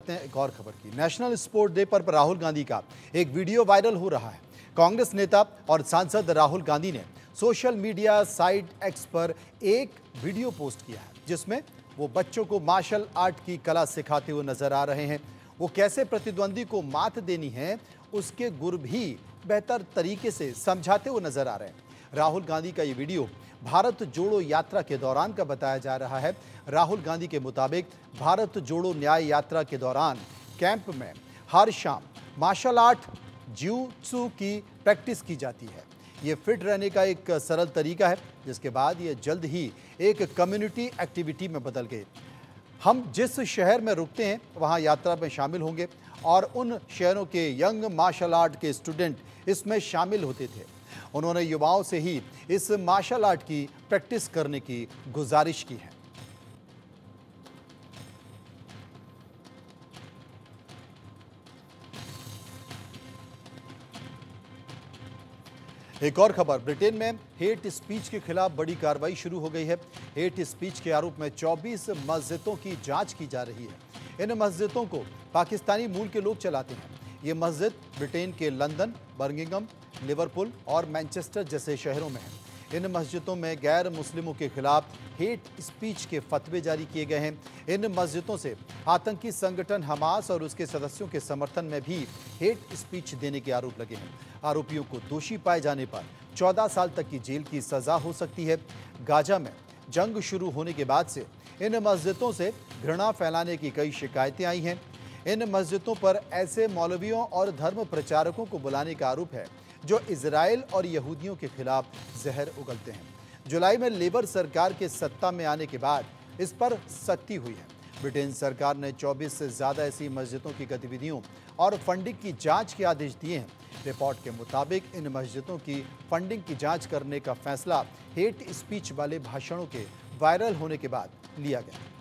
एक और खबर की। नेशनल स्पोर्ट डे पर राहुल गांधी का एक वीडियो वायरल हो रहा है। कांग्रेस नेता और सांसद राहुल गांधी ने सोशल मीडिया साइट एक्स पर एक वीडियो पोस्ट किया है, जिसमें वो बच्चों को मार्शल आर्ट की कला सिखाते हुए नज़र आ रहे हैं। वो कैसे प्रतिद्वंदी को मात देनी है, उसके गुर भी बेहतर तरीके से समझाते हुए नज़र आ रहे हैं। राहुल गांधी का ये वीडियो भारत जोड़ो यात्रा के दौरान का बताया जा रहा है। राहुल गांधी के मुताबिक भारत जोड़ो न्याय यात्रा के दौरान कैंप में हर शाम मार्शल आर्ट ज्यूत्सु की प्रैक्टिस की जाती है। ये फिट रहने का एक सरल तरीका है, जिसके बाद ये जल्द ही एक कम्युनिटी एक्टिविटी में बदल गए। हम जिस शहर में रुकते हैं, वहाँ यात्रा में शामिल होंगे और उन शहरों के यंग मार्शल आर्ट के स्टूडेंट इसमें शामिल होते थे। उन्होंने युवाओं से ही इस मार्शल आर्ट की प्रैक्टिस करने की गुजारिश की है। एक और खबर, ब्रिटेन में हेट स्पीच के खिलाफ बड़ी कार्रवाई शुरू हो गई है। हेट स्पीच के आरोप में 24 मस्जिदों की जाँच की जा रही है। इन मस्जिदों को पाकिस्तानी मूल के लोग चलाते हैं। ये मस्जिद ब्रिटेन के लंदन, बर्मिंगम, लिवरपूल और मैनचेस्टर जैसे शहरों में है। इन मस्जिदों में गैर मुस्लिमों के खिलाफ हेट स्पीच के फतवे जारी किए गए हैं। इन मस्जिदों से आतंकी संगठन हमास और उसके सदस्यों के समर्थन में भी हेट स्पीच देने के आरोप लगे हैं। आरोपियों को दोषी पाए जाने पर 14 साल तक की जेल की सजा हो सकती है। गाजा में जंग शुरू होने के बाद से इन मस्जिदों से घृणा फैलाने की कई शिकायतें आई हैं। इन मस्जिदों पर ऐसे मौलवियों और धर्म प्रचारकों को बुलाने का आरोप है, जो इसराइल और यहूदियों के खिलाफ जहर उगलते हैं। जुलाई में लेबर सरकार के सत्ता में आने के बाद इस पर सख्ती हुई है। ब्रिटेन सरकार ने 24 से ज़्यादा ऐसी मस्जिदों की गतिविधियों और फंडिंग की जाँच के आदेश दिए हैं। रिपोर्ट के मुताबिक इन मस्जिदों की फंडिंग की जाँच करने का फैसला हेट स्पीच वाले भाषणों के वायरल होने के बाद लिया गया।